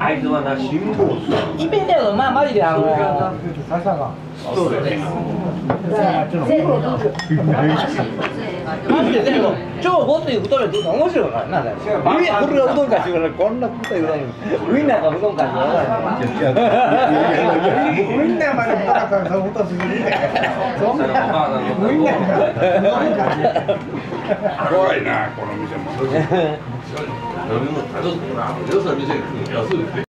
あいつはな辛抱するいっぺんだよまあマジであのそうですマジででも超ごつい太るって面白いからなウィンこれがうどんかって言うからこんな太いうどんウインナーがうどんかって言わないウインナーまで太かったら太す。ぎるそんなウインナー怖いなこの店も飲み物食べとってなよその店に来るの安いですね